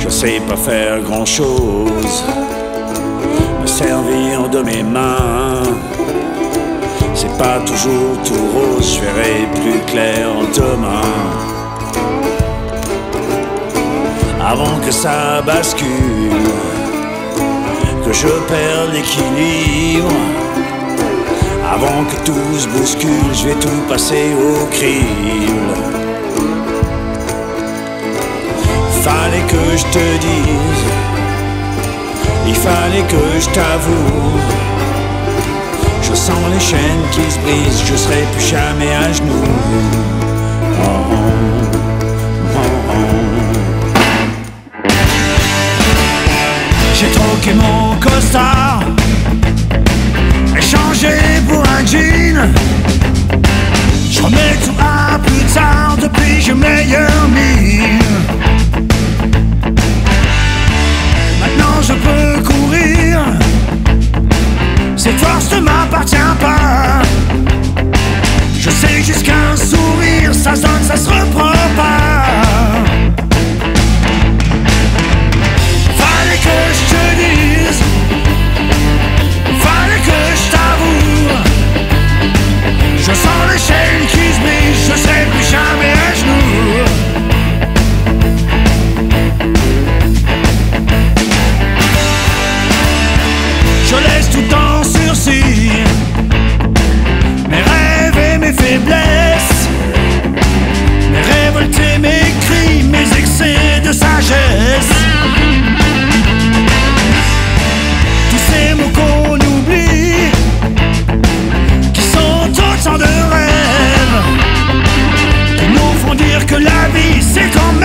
Je sais pas faire grand chose, me servir de mes mains. C'est pas toujours tout rose, je verrai plus clair demain. Avant que ça bascule, que je perde l'équilibre. Avant que tout se bouscule, je vais tout passer au crible. Fallait que je te dise, il fallait que je t'avoue. Je sens les chaînes qui se brisent, je serai plus jamais à genoux. J'ai troqué mon costard, échangé pour un jean. Je remets tout à plus tard depuis j'ai meilleur mine. qu'un sourire, ça sonne, ça se reprend pas. Tous ces mots qu'on oublie Qui sont autant de rêves Qui nous font dire que la vie c'est comme